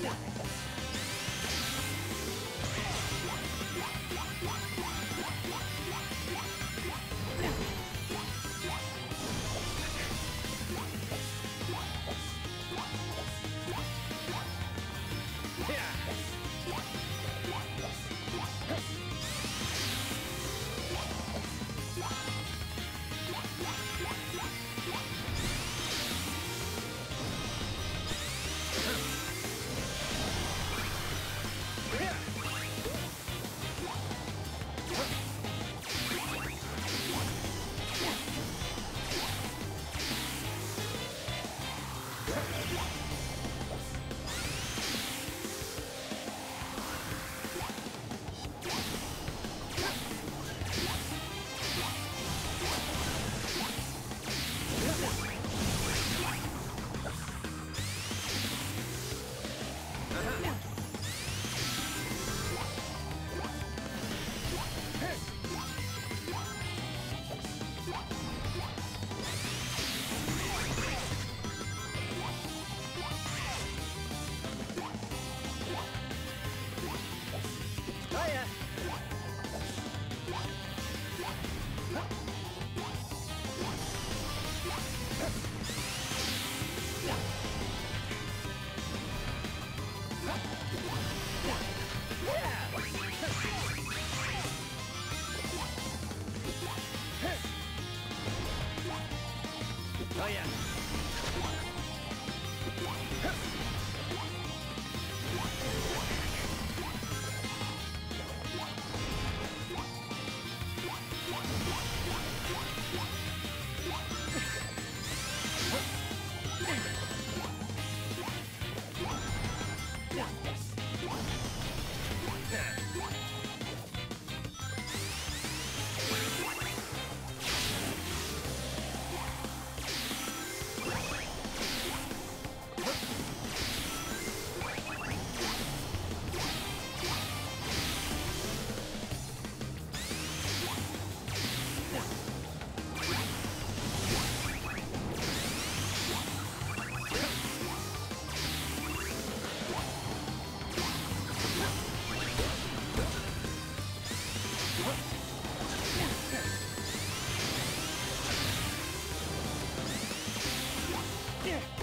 Got it. Oh yeah. Yeah. Yeah.